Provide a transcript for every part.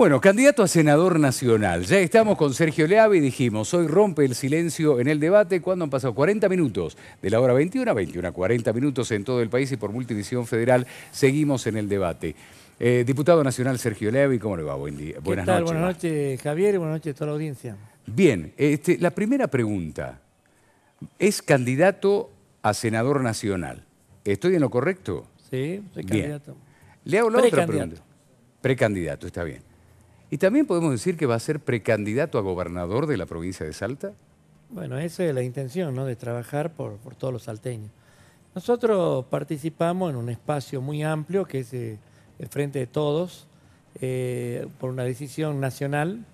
Bueno, candidato a senador nacional. Ya estamos con Sergio Leave y dijimos, hoy rompe el silencio en el debate cuando han pasado 40 minutos de la hora 21 a 21, 40 minutos en todo el país y por multivisión federal seguimos en el debate. Eh, diputado nacional Sergio Levi, ¿cómo le va? Buen día. ¿Qué Buenas tal? noches. Buenas noches, Javier, y buenas noches a toda la audiencia. Bien, este, la primera pregunta. ¿Es candidato a senador nacional? ¿Estoy en lo correcto? Sí, soy Bien. candidato. Le hago la otra pregunta. Precandidato, está bien. ¿Y también podemos decir que va a ser precandidato a gobernador de la provincia de Salta? Bueno, esa es la intención, ¿no? De trabajar por, por todos los salteños. Nosotros participamos en un espacio muy amplio que es eh, el Frente de Todos, eh, por una decisión nacional.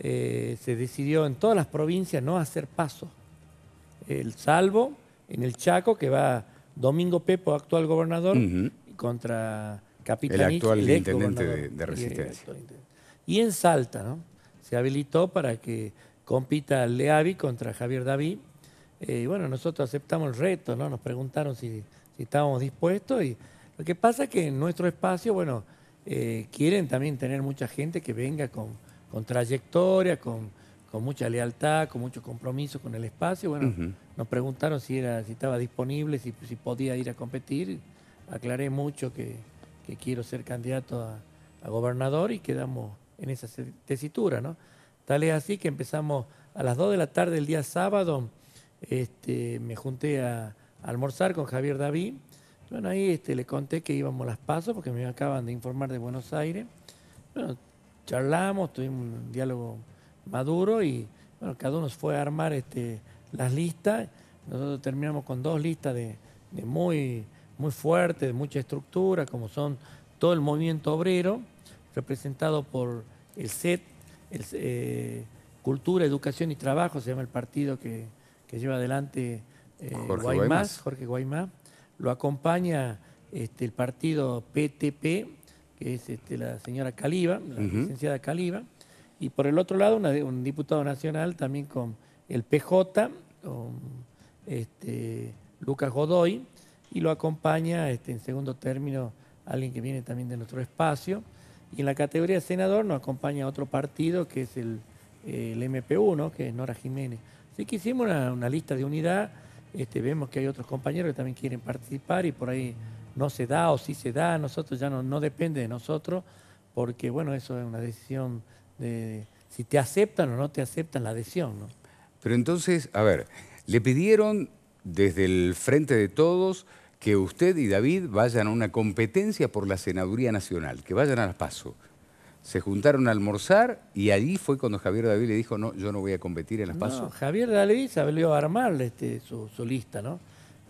eh, se decidió en todas las provincias no hacer paso. El salvo en el Chaco, que va Domingo Pepo, actual gobernador, Ujú. contra Capitanich, actual intendente de- de el Resistencia. Y en Salta, ¿no? Se habilitó para que compita Leavi contra Javier David. Eh, y bueno, nosotros aceptamos el reto, ¿no? Nos preguntaron si, si estábamos dispuestos y lo que pasa es que en nuestro espacio, bueno, eh, quieren también tener mucha gente que venga con, con trayectoria, con, con mucha lealtad, con mucho compromiso con el espacio. Bueno, nos preguntaron si, era, si estaba disponible, si, si podía ir a competir. Aclaré mucho que, que quiero ser candidato a, a gobernador y quedamos en esa tesitura, ¿no? Tal es así que empezamos a las 2 de la tarde el día sábado, este, me junté a, almorzar con Javier David. Bueno, ahí este, le conté que íbamos a las pasos porque me acaban de informar de Buenos Aires. Bueno, charlamos, tuvimos un diálogo maduro y bueno, cada uno fue a armar este, las listas. Nosotros terminamos con dos listas de, de muy, muy fuertes, de mucha estructura, como son todo el movimiento obrero, representado por el CET, el, eh, Cultura, Educación y Trabajo, se llama el partido que, que lleva adelante eh, Jorge Guaymás, Guaymás. Jorge Guaymás. Lo acompaña este, el partido PTP, que es este, la señora Caliba, la Ujú. licenciada Caliba. Y por el otro lado, una- un diputado nacional también con el PJ, con este, Lucas Godoy, y lo acompaña este, en segundo término alguien que viene también de nuestro espacio. Y en la categoría de senador nos acompaña otro partido que es el, el MP1, que es Nora Jiménez. Así que hicimos una, una lista de unidad, este, vemos que hay otros compañeros que también quieren participar y por ahí no se da o sí se da, nosotros ya no, no depende de nosotros, porque bueno, eso es una decisión de si te aceptan o no te aceptan la adhesión. ¿no? Pero entonces, a ver, le pidieron desde el Frente de Todos que usted y David vayan a una competencia por la Senaduría Nacional, que vayan a las PASO. Se juntaron a almorzar y allí fue cuando Javier David le dijo, no, yo no voy a competir en las PASO. No, Javier David salió a armar este, su, su lista, ¿no?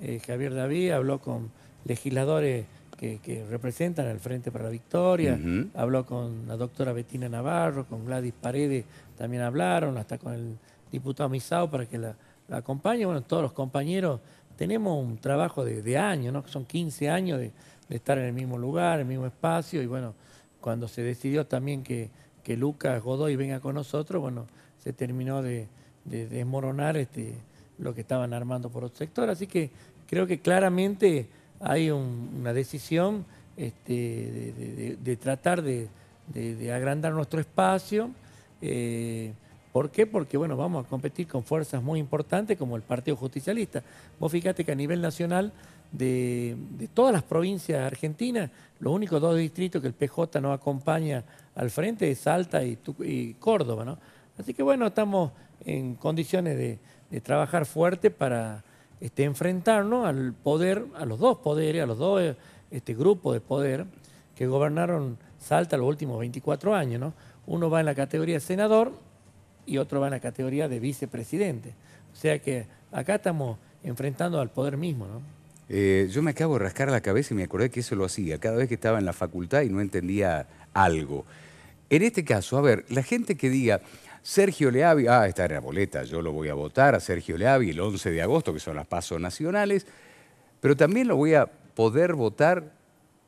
Eh, Javier David habló con legisladores que, que representan el Frente para la Victoria, habló con la doctora Betina Navarro, con Gladys Paredes, también hablaron, hasta con el diputado Misao para que la, la acompañe. Bueno, todos los compañeros tenemos un trabajo de, años, ¿no? Son 15 años de, estar en el mismo lugar, en el mismo espacio, y bueno, cuando se decidió también que, que Lucas Godoy venga con nosotros, bueno, se terminó de, de desmoronar este, lo que estaban armando por otro sector. Así que creo que claramente hay un- una decisión este, de, tratar de agrandar nuestro espacio. Eh, ¿Por qué? Porque bueno, vamos a competir con fuerzas muy importantes como el Partido Justicialista. Vos fíjate que a nivel nacional, de, todas las provincias argentinas, los únicos dos distritos que el PJ no acompaña al frente es Salta y, Córdoba. ¿no? Así que bueno, estamos en condiciones de, trabajar fuerte para este, enfrentarnos al poder, a los dos poderes, a los dos este, grupos de poder que gobernaron Salta los últimos 24 años. ¿no? Uno va en la categoría senador y otro va en la categoría de vicepresidente. O sea que acá estamos enfrentando al poder mismo. ¿no? Eh, yo me acabo de rascar la cabeza y me acordé que eso lo hacía cada vez que estaba en la facultad y no entendía algo. En este caso, a ver, la gente que diga, Sergio Leavi, ah, está en la boleta, yo lo voy a votar a Sergio Leavi el 11 de agosto, que son las pasos nacionales, pero también lo voy a poder votar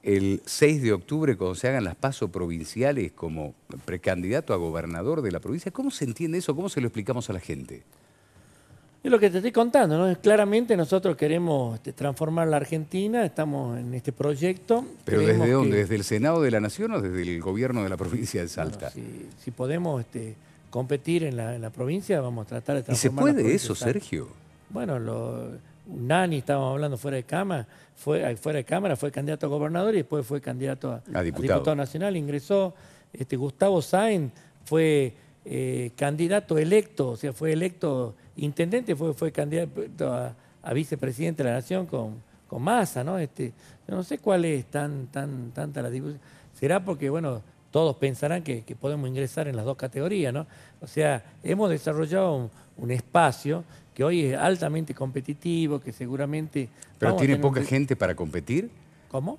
el 6 de octubre cuando se hagan las pasos provinciales como precandidato a gobernador de la provincia. ¿Cómo se entiende eso? ¿Cómo se lo explicamos a la gente? Es lo que te estoy contando, ¿no? Claramente nosotros queremos este, transformar la Argentina, estamos en este proyecto. ¿Pero desde dónde? ¿Desde el Senado de la Nación o desde el gobierno de la provincia de Salta? si, podemos este, competir en la, provincia, vamos a tratar de transformar ¿Y se puede eso, Sergio? Bueno, lo, Nani, estábamos hablando fuera de cámara, fue, fuera de cámara, fue candidato a gobernador y después fue candidato a, diputado. nacional, ingresó. Este, Gustavo Sainz fue eh, candidato electo, o sea, fue electo intendente, fue, fue candidato a, vicepresidente de la Nación con, con Massa, ¿no? Este, no sé cuál es tan, tan, tanta la discusión. Será porque, bueno, todos pensarán que, podemos ingresar en las dos categorías, ¿no? O sea, hemos desarrollado un, espacio que hoy es altamente competitivo, que seguramente... ¿Pero tiene poca gente para competir? ¿Cómo?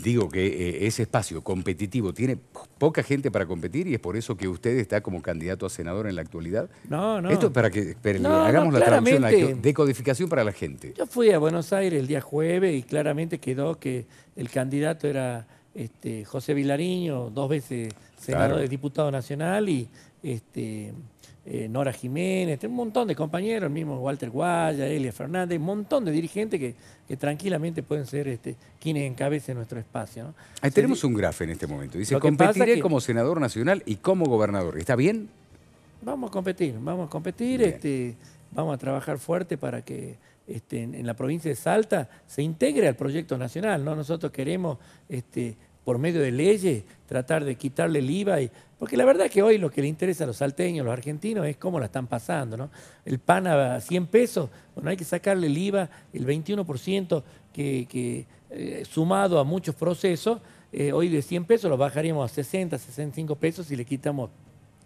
Digo que eh, ese espacio competitivo tiene poca gente para competir y es por eso que usted está como candidato a senador en la actualidad. No, no. Esto es para que hagamos la traducción, la decodificación para la gente. Yo fui a Buenos Aires el día jueves y claramente quedó que el candidato era este, José Vilariño, dos veces senador de diputado nacional y este, eh, Nora Jiménez, un montón de compañeros, el mismo Walter Guaya, Elia Fernández, un montón de dirigentes que, tranquilamente pueden ser este, quienes encabecen nuestro espacio. Ahí tenemos un grafo en este momento. Dice, competiré como senador nacional y como gobernador. ¿Está bien? Vamos a competir, vamos a competir, este, vamos a trabajar fuerte para que este, en, la provincia de Salta se integre al proyecto nacional. ¿no? Nosotros queremos este, por medio de leyes, tratar de quitarle el IVA. Y, porque la verdad que hoy lo que le interesa a los salteños, a los argentinos, es cómo la están pasando. ¿no? El pan a 100 pesos, bueno, hay que sacarle el IVA, el 21% que, eh, sumado a muchos procesos, eh, hoy de 100 pesos lo bajaríamos a 60, 65 pesos si le quitamos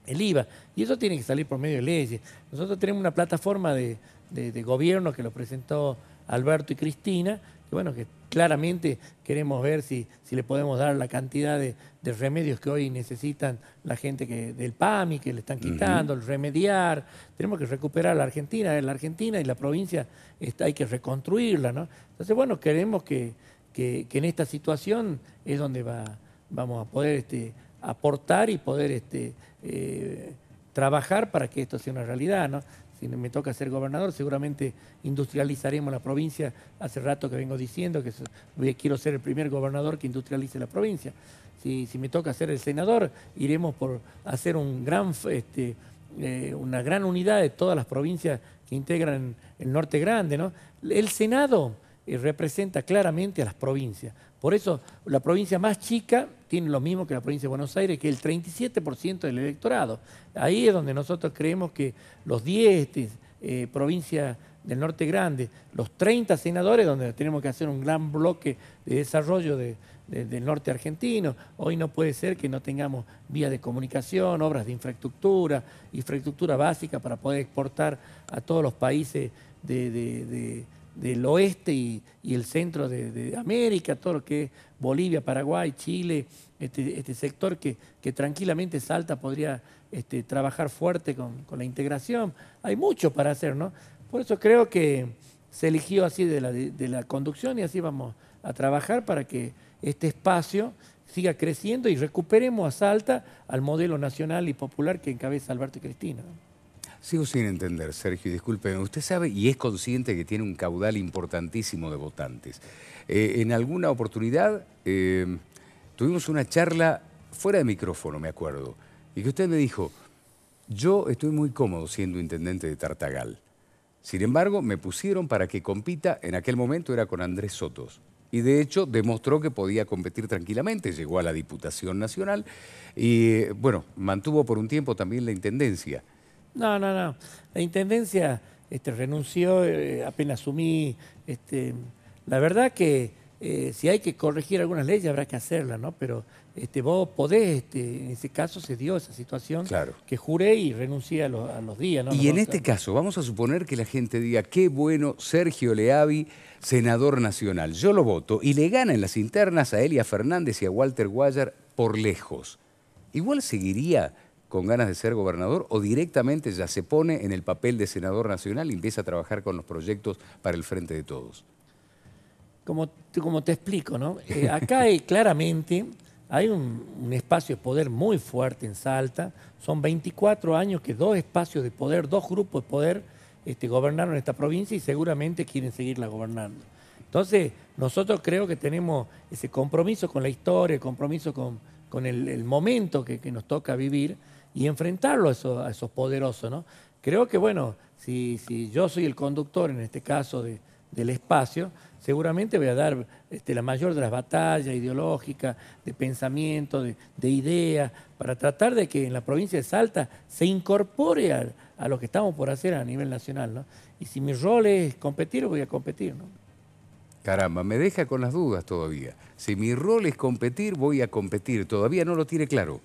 el IVA. Y eso tiene que salir por medio de leyes. Nosotros tenemos una plataforma de, de gobierno que lo presentó Alberto y Cristina, que bueno, que claramente queremos ver si, si le podemos dar la cantidad de, remedios que hoy necesitan la gente que, del PAMI, que le están quitando, el remediar. Tenemos que recuperar la Argentina, la Argentina y la provincia está, hay que reconstruirla. ¿no? Entonces, bueno, queremos que, que, en esta situación es donde va, vamos a poder este, aportar y poder este, eh, trabajar para que esto sea una realidad. ¿no? si me toca ser gobernador, seguramente industrializaremos la provincia. Hace rato que vengo diciendo que quiero ser el primer gobernador que industrialice la provincia. Si, me toca ser el senador, iremos por hacer este, eh, una gran unidad de todas las provincias que integran el norte grande. ¿no? El Senado eh, representa claramente a las provincias. Por eso la provincia más chica tiene lo mismo que la provincia de Buenos Aires, que el 37% del electorado. Ahí es donde nosotros creemos que los 10 este, eh, provincias del norte grande, los 30 senadores, donde tenemos que hacer un gran bloque de desarrollo del norte argentino. Hoy no puede ser que no tengamos vías de comunicación, obras de infraestructura, infraestructura básica para poder exportar a todos los países de del oeste y, el centro de, América, todo lo que es Bolivia, Paraguay, Chile, este, este sector que, tranquilamente Salta podría este, trabajar fuerte con, la integración. Hay mucho para hacer, ¿no? Por eso creo que se eligió así de la, de la conducción y así vamos a trabajar para que este espacio siga creciendo y recuperemos a Salta al modelo nacional y popular que encabeza Alberto y Cristina. Sigo sin entender, Sergio, discúlpeme. Usted sabe y es consciente que tiene un caudal importantísimo de votantes. Eh, en alguna oportunidad eh, tuvimos una charla fuera de micrófono, me acuerdo, y que usted me dijo, yo estoy muy cómodo siendo intendente de Tartagal. Sin embargo, me pusieron para que compita, en aquel momento era con Andrés Sotos. Y de hecho demostró que podía competir tranquilamente, llegó a la Diputación Nacional y, bueno, mantuvo por un tiempo también la Intendencia. No, no, no. La Intendencia este, renunció, eh, apenas asumí. Este, la verdad que eh, si hay que corregir algunas leyes habrá que hacerlas, ¿no? Pero este, vos podés, este, en ese caso se dio esa situación que juré y renuncié a, los días. ¿no? Y en este caso, vamos a suponer que la gente diga, qué bueno Sergio Leavi, senador nacional. Yo lo voto y le gana en las internas a Elia Fernández y a Walter Guayar por lejos. Igual seguiría con ganas de ser gobernador o directamente ya se pone en el papel de senador nacional y empieza a trabajar con los proyectos para el frente de todos? Como, como te explico, ¿no? Eh, acá hay, claramente hay un, espacio de poder muy fuerte en Salta. Son 24 años que dos espacios de poder, dos grupos de poder este, gobernaron esta provincia y seguramente quieren seguirla gobernando. Entonces, nosotros creo que tenemos ese compromiso con la historia, el compromiso con, con el, momento que, nos toca vivir y enfrentarlo a, eso, a esos poderosos. ¿no? Creo que, bueno, si, yo soy el conductor, en este caso, de, del espacio, seguramente voy a dar este, la mayor de las batallas ideológicas, de pensamiento, de, ideas, para tratar de que en la provincia de Salta se incorpore a, lo que estamos por hacer a nivel nacional. ¿no? Y si mi rol es competir, voy a competir. ¿no? Caramba, me deja con las dudas todavía. Si mi rol es competir, voy a competir. Todavía no lo tiene claro.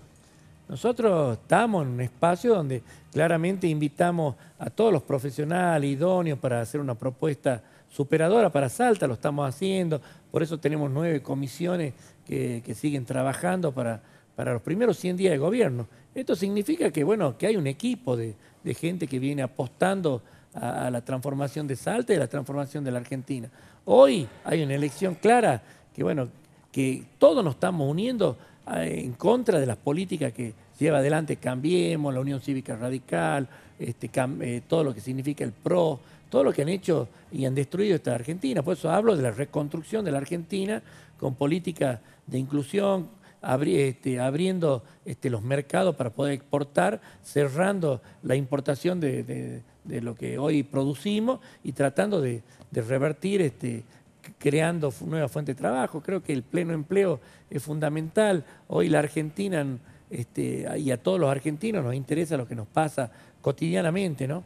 Nosotros estamos en un espacio donde claramente invitamos a todos los profesionales idóneos para hacer una propuesta superadora para Salta, lo estamos haciendo, por eso tenemos nueve comisiones que, siguen trabajando para, para, los primeros 100 días de gobierno. Esto significa que, bueno, que hay un equipo de, gente que viene apostando a, la transformación de Salta y a la transformación de la Argentina. Hoy hay una elección clara que, bueno, que todos nos estamos uniendo en contra de las políticas que lleva adelante Cambiemos, la Unión Cívica Radical, este, eh, todo lo que significa el PRO, todo lo que han hecho y han destruido esta Argentina. Por eso hablo de la reconstrucción de la Argentina con políticas de inclusión, este, abriendo este, los mercados para poder exportar, cerrando la importación de, lo que hoy producimos y tratando de, revertir, este, creando nuevas fuentes de trabajo. Creo que el pleno empleo es fundamental. Hoy la Argentina y a todos los argentinos nos interesa lo que nos pasa cotidianamente, ¿no?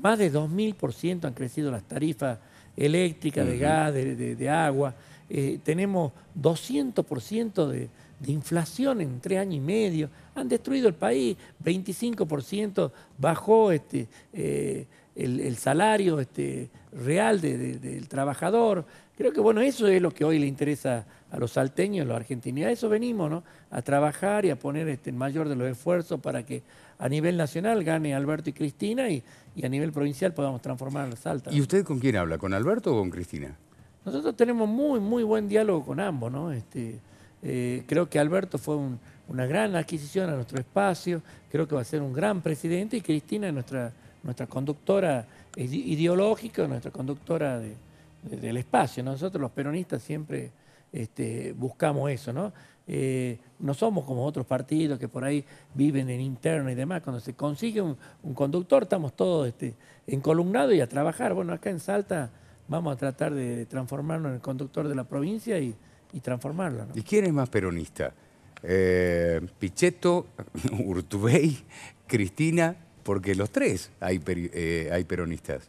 Más de 2.000% han crecido las tarifas eléctricas, de gas, de, agua. Eh, tenemos 200% de, de inflación en tres años y medio. Han destruido el país. 25% bajó este, eh, el, salario este, real del trabajador. Creo que bueno, eso es lo que hoy le interesa a los salteños, a los argentinos. a eso venimos, ¿no? A trabajar y a poner este, el mayor de los esfuerzos para que a nivel nacional gane Alberto y Cristina y, a nivel provincial podamos transformar a Salta. ¿Y usted con quién habla? ¿Con Alberto o con Cristina? Nosotros tenemos muy, muy buen diálogo con ambos, ¿no? Este, eh, creo que Alberto fue una gran adquisición a nuestro espacio, creo que va a ser un gran presidente y Cristina es nuestra, nuestra conductora ideológica, nuestra conductora del espacio. Nosotros los peronistas siempre este, buscamos eso, ¿no? Eh, no somos como otros partidos que por ahí viven en interno y demás. Cuando se consigue un, conductor, estamos todos este, encolumnados y a trabajar. Bueno, acá en Salta vamos a tratar de transformarnos en el conductor de la provincia y, transformarlo. ¿Y quién es más peronista? Eh, Pichetto, Urtubey, Cristina, porque los tres hay, eh, hay peronistas.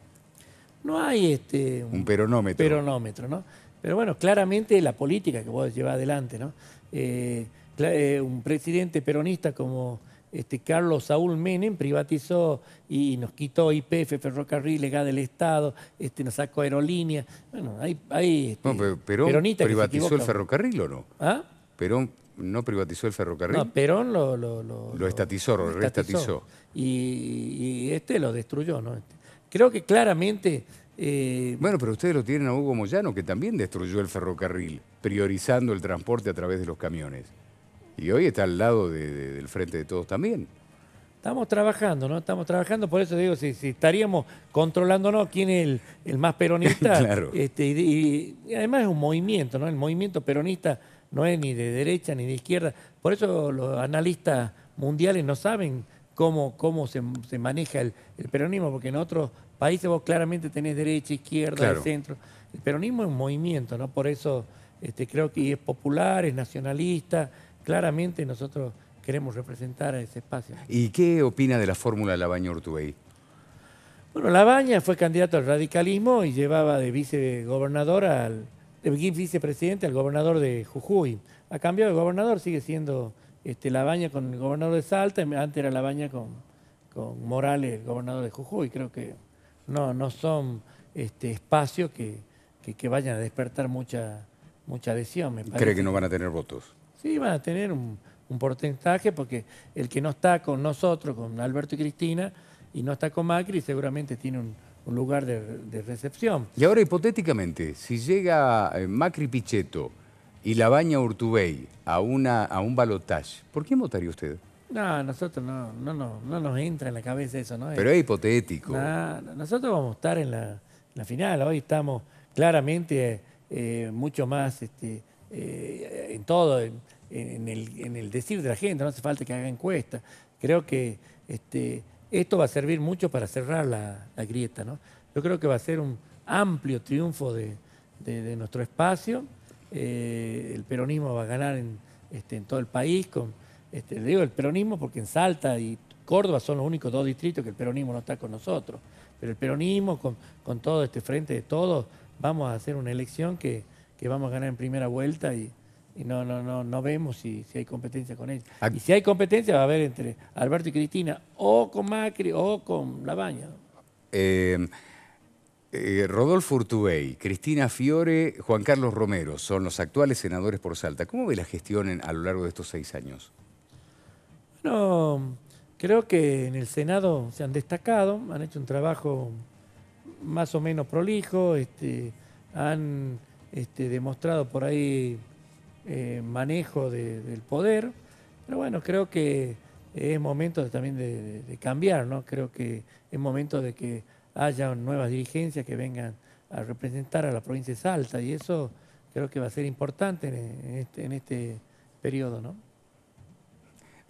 No hay este, un, peronómetro. peronómetro, ¿no? Pero bueno, claramente la política que vos llevas adelante, ¿no? Eh, eh, un presidente peronista como este, Carlos Saúl Menem privatizó y nos quitó IPF, ferrocarril, gas del Estado, este, nos sacó aerolíneas. Bueno, hay, hay este, no, Perón privatizó el ferrocarril o no? ¿Ah? Perón no privatizó el ferrocarril. No, Perón lo, lo, lo, estatizó, lo, restatizó. Y, y, este lo destruyó, ¿no? Creo que claramente eh, bueno, pero ustedes lo tienen a Hugo Moyano, que también destruyó el ferrocarril, priorizando el transporte a través de los camiones. Y hoy está al lado del frente de todos también. Estamos trabajando, ¿no? Estamos trabajando, por eso digo, si, estaríamos controlándonos quién es el, más peronista. claro. Este, y, además es un movimiento, ¿no? El movimiento peronista no es ni de derecha ni de izquierda. Por eso los analistas mundiales no saben cómo, cómo se, maneja el, el, peronismo, porque en otros países vos claramente tenés derecha, izquierda, centro. El peronismo es un movimiento, ¿no? Por eso este, creo que es popular, es nacionalista. Claramente nosotros queremos representar a ese espacio. ¿Y qué opina de la fórmula Labaña Urtubey? Bueno, Labaña fue candidato al radicalismo y llevaba de vicegobernador al de vicepresidente al gobernador de Jujuy. Ha cambiado de gobernador, sigue siendo este, Labaña con el gobernador de Salta, antes era Labaña con, con Morales, el gobernador de Jujuy. Creo que no, no son este, espacios que, vayan a despertar mucha, mucha adhesión. ¿Cree que no van a tener votos? Sí, van a tener un, porcentaje porque el que no está con nosotros, con Alberto y Cristina, y no está con Macri, seguramente tiene un, lugar de, recepción. Y ahora, hipotéticamente, si llega eh, Macri Pichetto y la baña Urtubey a, una, a un balotaje, ¿por quién votaría usted? No, nosotros no, no, no, no nos entra en la cabeza eso, ¿no? Pero es hipotético. No, nosotros vamos a estar en la, la final. Hoy estamos claramente eh, mucho más este, eh, en todo, en, en el, en el decir de la gente, no hace falta que haga encuesta. Creo que este, esto va a servir mucho para cerrar la, la grieta, ¿no? Yo creo que va a ser un amplio triunfo de, de- de nuestro espacio. Eh, el peronismo va a ganar en, este, en todo el país. Con, este, digo el peronismo porque en Salta y Córdoba son los únicos dos distritos que el peronismo no está con nosotros. Pero el peronismo, con, con todo este frente de todos, vamos a hacer una elección que, que vamos a ganar en primera vuelta y, y no, no, no, no vemos si, si hay competencia con ellos. Y si hay competencia va a haber entre Alberto y Cristina, o con Macri, o con Labaña. Eh, eh, Rodolfo Urtubey, Cristina Fiore, Juan Carlos Romero son los actuales senadores por Salta. ¿Cómo ve la gestión en- a lo largo de estos seis años? Bueno, creo que en el Senado se han destacado, han hecho un trabajo más o menos prolijo, este, han este, demostrado por ahí eh, manejo de- del poder, pero bueno, creo que es momento también de, cambiar, ¿no? Creo que es momento de que haya nuevas dirigencias que vengan a representar a la provincia de Salta y eso creo que va a ser importante en este, en este periodo, ¿no?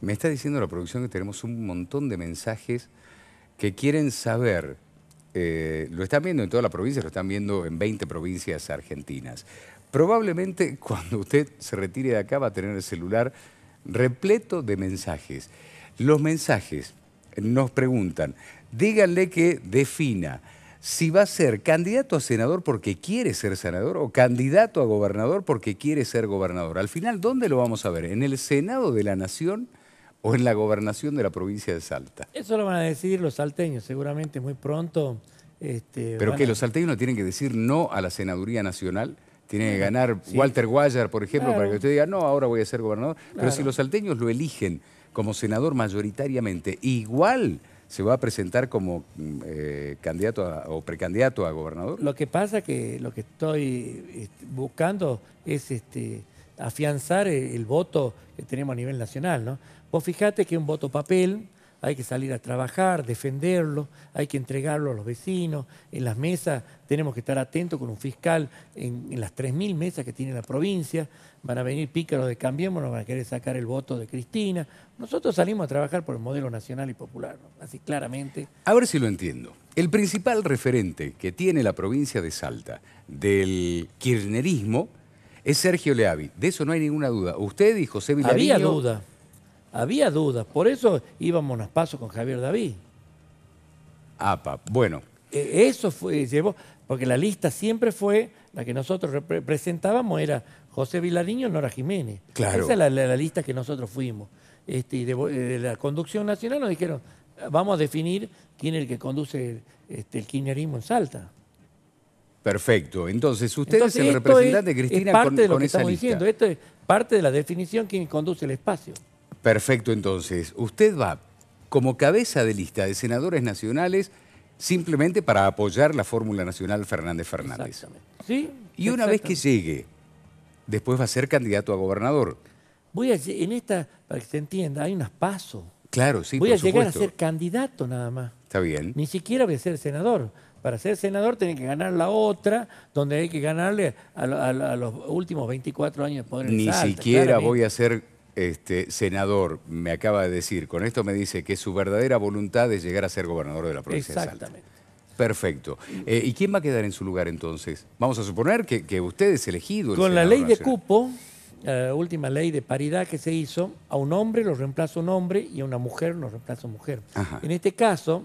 Me está diciendo la producción que tenemos un montón de mensajes que quieren saber. eh, lo están viendo en toda la provincia, lo están viendo en 20 provincias argentinas. Probablemente cuando usted se retire de acá va a tener el celular repleto de mensajes. Los mensajes nos preguntan, díganle que defina si va a ser candidato a senador porque quiere ser senador o candidato a gobernador porque quiere ser gobernador. Al final, ¿dónde lo vamos a ver? ¿En el Senado de la Nación o en la gobernación de la provincia de Salta? Eso lo van a decidir los salteños, seguramente muy pronto. Este, Pero que a- los salteños no tienen que decir no a la senaduría nacional. Tiene que ganar sí. Walter Guayar, por ejemplo, Claro. para que usted diga, no, ahora voy a ser gobernador. Pero si los salteños lo eligen como senador mayoritariamente, igual se va a presentar como mm, eh, candidato a- o precandidato a gobernador. Lo que pasa que lo que estoy este, buscando es este, afianzar el, el voto que tenemos a nivel nacional. ¿no? Vos fijate que un voto papel hay que salir a trabajar, defenderlo, hay que entregarlo a los vecinos. En las mesas tenemos que estar atentos con un fiscal en, en las 3.000 mesas que tiene la provincia. Van a venir pícaros de Cambiemos, nos van a querer sacar el voto de Cristina. Nosotros salimos a trabajar por el modelo nacional y popular, así claramente. A ver si lo entiendo. El principal referente que tiene la provincia de Salta del kirchnerismo es Sergio Leavi. De eso no hay ninguna duda. Usted y José Vilariño... Había duda, había dudas. Por eso íbamos a paso con Javier David. APA. Bueno, Eh, Eso fue, llevó, porque la lista siempre fue, la que nosotros presentábamos era José Vilariño, Nora Jiménez. Claro. Esa es la, la- la lista que nosotros fuimos. Este, y de, vo- de la conducción nacional nos dijeron, vamos a definir quién es el que conduce el, este, el kirchnerismo en Salta. Perfecto. Entonces, usted Entonces, es el representante es- de Cristina es parte con, de lo con que esa estamos lista. diciendo. Esto es parte de la definición quién conduce el espacio. Perfecto, entonces. Usted va como cabeza de lista de senadores nacionales simplemente para apoyar la fórmula nacional Fernández Fernández. Exactamente. ¿Sí? Y una vez que llegue, después va a ser candidato a gobernador. Voy a, en esta, para que se entienda, hay unos pasos. Claro, sí, voy por a llegar supuesto. a ser candidato nada más. Está bien. Ni siquiera voy a ser senador. Para ser senador tiene que ganar la otra, donde hay que ganarle a, lo- a lo- a los últimos 24 años de poder Ni Salta, siquiera claramente. voy a ser este, senador, me acaba de decir. Con esto me dice que su verdadera voluntad es llegar a ser gobernador de la provincia de Salta. Exactamente. Perfecto. Eh, ¿Y quién va a quedar en su lugar entonces? Vamos a suponer que, que usted es elegido. el Con la ley de cupo, la última ley de paridad que se hizo, a un hombre lo reemplaza un hombre y a una mujer lo reemplaza una mujer. Ajá. En este caso,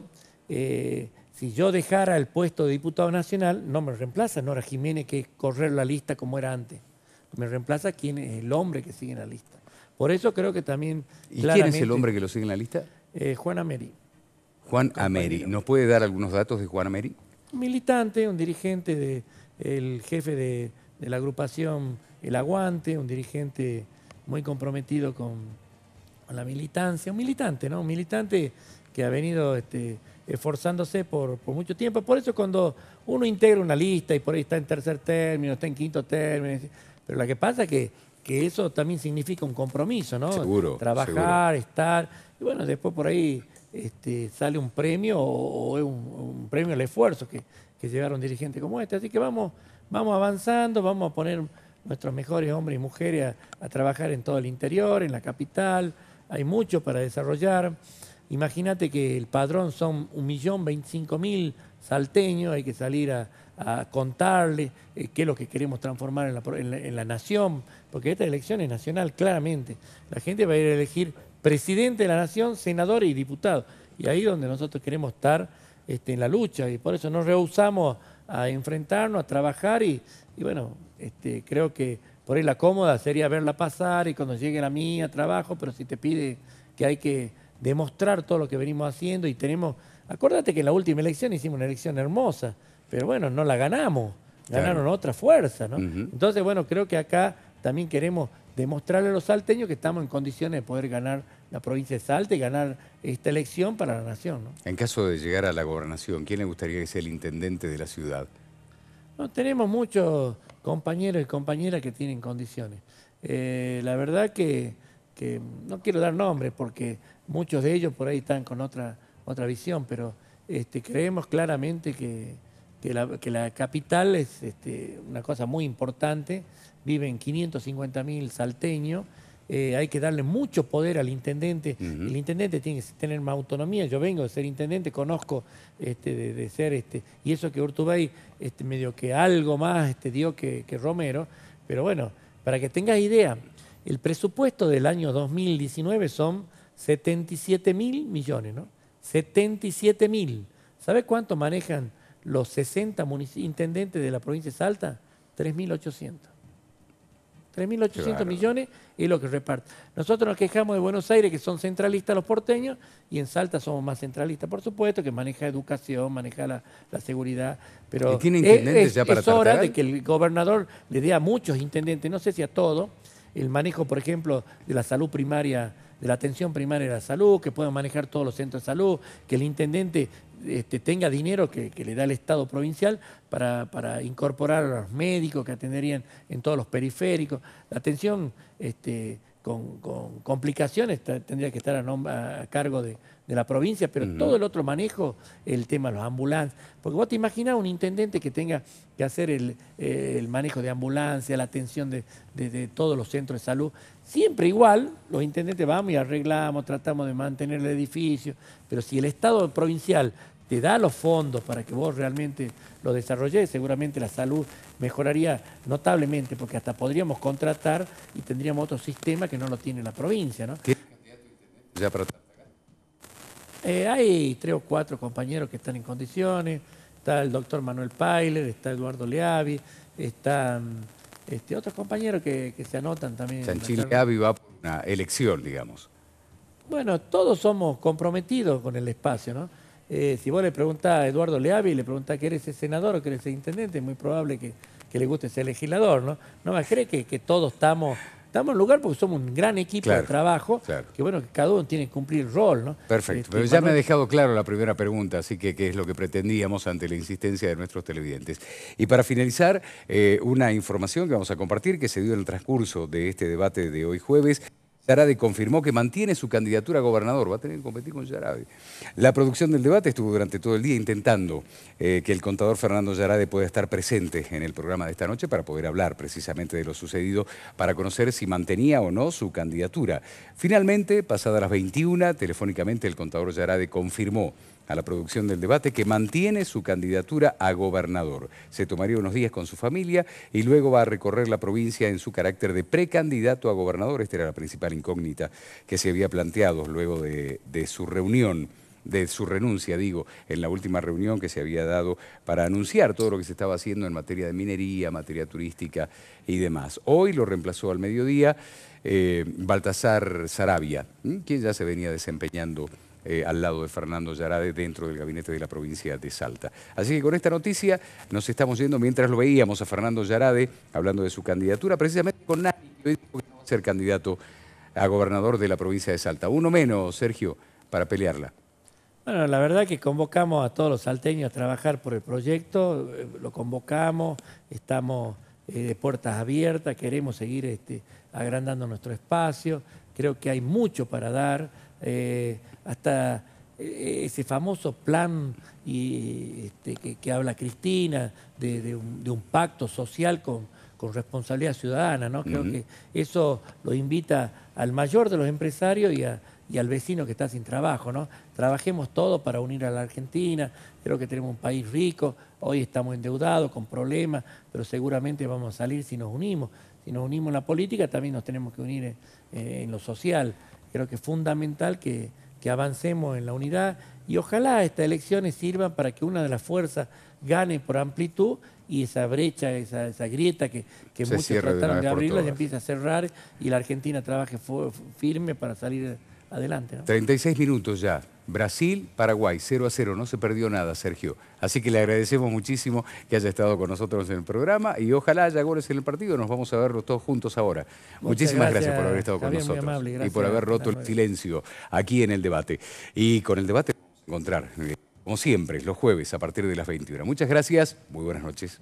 eh, si yo dejara el puesto de diputado nacional, no me reemplaza Nora Jiménez que correr la lista como era antes. Me reemplaza quién es el hombre que sigue en la lista. Por eso creo que también... ¿Y quién es el hombre que lo sigue en la lista? eh, Juana Meri. Juan Ameri. ¿Nos puede dar algunos datos de Juan Ameri? Un militante, un dirigente, de, el jefe de, de la agrupación El Aguante, un dirigente muy comprometido con, con la militancia, un militante, ¿no? Un militante que ha venido este, esforzándose por, por mucho tiempo. Por eso cuando uno integra una lista y por ahí está en tercer término, está en quinto término, Pero lo que pasa es que, que eso también significa un compromiso, ¿no? Seguro, Trabajar, estar. Y bueno, después por ahí este, sale un premio o, es un, premio al esfuerzo que, que llevar un dirigente como este. Así que vamos, vamos avanzando, vamos a poner nuestros mejores hombres y mujeres a, trabajar en todo el interior, en la capital. Hay mucho para desarrollar. Imagínate que el padrón son 1.025.000 salteños, hay que salir a, contarle eh, qué es lo que queremos transformar en la, en la, nación, porque esta elección es nacional, claramente. La gente va a ir a elegir presidente de la nación, senador y diputado. Y ahí es donde nosotros queremos estar este, en la lucha, y por eso nos rehusamos a enfrentarnos, a trabajar, y, bueno, este, creo que por ahí la cómoda sería verla pasar y cuando llegue la mía trabajo, pero si te pide que hay que demostrar todo lo que venimos haciendo y tenemos, acuérdate que en la última elección hicimos una elección hermosa, pero bueno, no la ganamos, ganaron otra fuerza, ¿no? Entonces, bueno, creo que acá también queremos demostrarle a los salteños que estamos en condiciones de poder ganar la provincia de Salta y ganar esta elección para la nación. ¿no? En caso de llegar a la gobernación, ¿quién le gustaría que sea el intendente de la ciudad? No, tenemos muchos compañeros y compañeras que tienen condiciones. Eh, la verdad que, no quiero dar nombres porque muchos de ellos por ahí están con otra, otra visión, pero este, creemos claramente que, la, capital es este, una cosa muy importante, viven 550 mil salteños, eh, hay que darle mucho poder al intendente. El intendente tiene que tener más autonomía. Yo vengo de ser intendente, conozco este, de, ser, este, y eso que Urtubey este, medio que algo más este, dio que, Romero. Pero bueno, para que tengas idea, el presupuesto del año 2019 son 77 mil millones, ¿no? 77 mil. ¿Sabe cuánto manejan los 60 intendentes de la provincia de Salta? 3.800. 3.800 millones es lo que reparte. Nosotros nos quejamos de Buenos Aires, que son centralistas los porteños, y en Salta somos más centralistas, por supuesto, que maneja educación, maneja la, seguridad. Pero es, ya para hora de que el gobernador le dé a muchos intendentes, no sé si a todos, el manejo, por ejemplo, de la salud primaria de la atención primaria de la salud, que puedan manejar todos los centros de salud, que el intendente este, tenga dinero que, le da el Estado provincial para, incorporar a los médicos que atenderían en todos los periféricos. La atención este, con, complicaciones tendría que estar a, cargo de, la provincia, pero todo el otro manejo, el tema de los ambulancias. Porque vos te imaginás un intendente que tenga que hacer el, manejo de ambulancia, la atención de, de, todos los centros de salud. Siempre igual, los intendentes vamos y arreglamos, tratamos de mantener el edificio, pero si el Estado provincial te da los fondos para que vos realmente lo desarrolles, seguramente la salud mejoraría notablemente, porque hasta podríamos contratar y tendríamos otro sistema que no lo tiene la provincia. ¿no? Ya para... Eh, hay tres o cuatro compañeros que están en condiciones. Está el doctor Manuel Pailer, está Eduardo Leavi, están este, otros compañeros que, se anotan también. Sanchil Leavi va por una elección, digamos. Bueno, todos somos comprometidos con el espacio, ¿no? Eh, si vos le preguntás a Eduardo Leavi, le preguntás que eres senador o que eres intendente, es muy probable que, le guste ser legislador, ¿no? No me cree que, todos estamos, estamos en lugar porque somos un gran equipo de trabajo, que bueno, que cada uno tiene que cumplir el rol, ¿no? Perfecto, este, pero ya me ha dejado claro la primera pregunta, así que qué es lo que pretendíamos ante la insistencia de nuestros televidentes. Y para finalizar, eh, una información que vamos a compartir que se dio en el transcurso de este debate de hoy jueves. Yarade confirmó que mantiene su candidatura a gobernador, va a tener que competir con Yarade. La producción del debate estuvo durante todo el día intentando eh, que el contador Fernando Yarade pueda estar presente en el programa de esta noche para poder hablar precisamente de lo sucedido, para conocer si mantenía o no su candidatura. Finalmente, pasadas las 21, telefónicamente el contador Yarade confirmó a la producción del debate que mantiene su candidatura a gobernador. Se tomaría unos días con su familia y luego va a recorrer la provincia en su carácter de precandidato a gobernador. Esta era la principal incógnita que se había planteado luego de, su reunión de su renuncia, digo, en la última reunión que se había dado para anunciar todo lo que se estaba haciendo en materia de minería, materia turística y demás. Hoy lo reemplazó al mediodía eh, Baltasar Sarabia, quien ya se venía desempeñando eh, al lado de Fernando Yarade dentro del gabinete de la provincia de Salta. Así que con esta noticia nos estamos yendo mientras lo veíamos a Fernando Yarade hablando de su candidatura, precisamente con Nani, que va a ser candidato a gobernador de la provincia de Salta. Uno menos, Sergio, para pelearla. Bueno, la verdad que convocamos a todos los salteños a trabajar por el proyecto, eh, lo convocamos, estamos eh, de puertas abiertas, queremos seguir este, agrandando nuestro espacio, creo que hay mucho para dar, eh, hasta eh, ese famoso plan y, este, que, habla Cristina de, un, pacto social con, responsabilidad ciudadana, ¿no? Creo que eso lo invita al mayor de los empresarios y, y, al vecino que está sin trabajo, ¿no? Trabajemos todos para unir a la Argentina, creo que tenemos un país rico, hoy estamos endeudados, con problemas, pero seguramente vamos a salir si nos unimos. Si nos unimos en la política, también nos tenemos que unir en lo social. Creo que es fundamental que que avancemos en la unidad y ojalá estas elecciones sirvan para que una de las fuerzas gane por amplitud y esa brecha, esa, grieta que, muchos trataron de, abrirla se empiece a cerrar y la Argentina trabaje firme para salir adelante. 36 minutos ya. Brasil, Paraguay, 0 a 0. No se perdió nada, Sergio. Así que le agradecemos muchísimo que haya estado con nosotros en el programa y ojalá haya goles en el partido. Nos vamos a verlos todos juntos ahora. Muchísimas gracias, por haber estado con nosotros y por haber roto el silencio aquí en el debate. Y con el debate vamos a encontrar, eh, como siempre, los jueves a partir de las 21. Muchas gracias. Muy buenas noches.